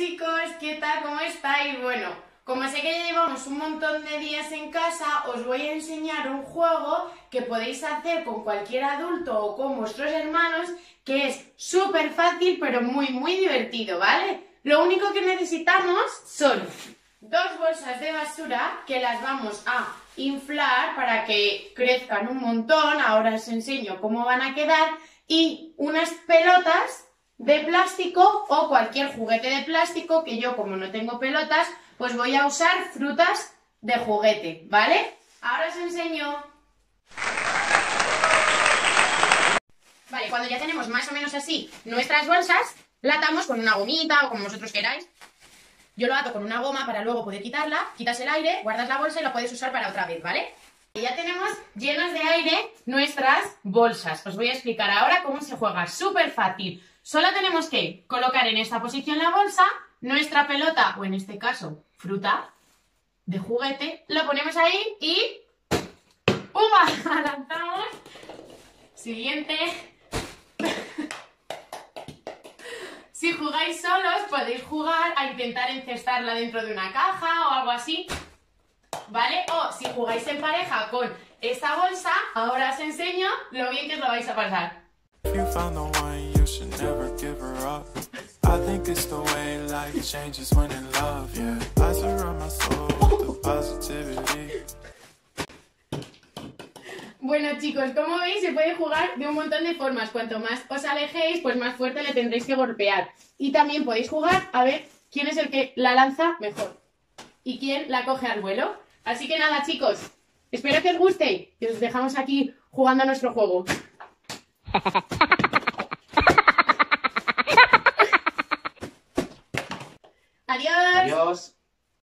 chicos, ¿qué tal? ¿Cómo estáis? Bueno, como sé que ya llevamos un montón de días en casa, os voy a enseñar un juego que podéis hacer con cualquier adulto o con vuestros hermanos, que es súper fácil pero muy muy divertido, ¿vale? Lo único que necesitamos son dos bolsas de basura que las vamos a inflar para que crezcan un montón, ahora os enseño cómo van a quedar, y unas pelotas de plástico o cualquier juguete de plástico que yo como no tengo pelotas, pues voy a usar frutas de juguete, ¿vale? Ahora os enseño. Vale, cuando ya tenemos más o menos así nuestras bolsas, la atamos con una gomita o como vosotros queráis. Yo lo ato con una goma para luego poder quitarla, quitas el aire, guardas la bolsa y la puedes usar para otra vez, ¿vale? Ya tenemos llenas de aire nuestras bolsas. Os voy a explicar ahora cómo se juega. Súper fácil. Solo tenemos que colocar en esta posición la bolsa, nuestra pelota, o en este caso, fruta de juguete, lo ponemos ahí y ¡pumba! Lanzamos. Siguiente. Si jugáis solos, podéis jugar a intentar encestarla dentro de una caja o algo así. ¿Vale? O si jugáis en pareja con esta bolsa, ahora os enseño lo bien que os lo vais a pasar. You found the one, you should never give her up. I think it's the way life changes when in love, yeah. I surround my soul with the positivity. Bueno chicos, como veis se puede jugar de un montón de formas. Cuanto más os alejéis, pues más fuerte le tendréis que golpear. Y también podéis jugar a ver quién es el que la lanza mejor y quién la coge al vuelo. Así que nada chicos, espero que os guste y os dejamos aquí jugando a nuestro juego. Adiós. Adiós.